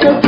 que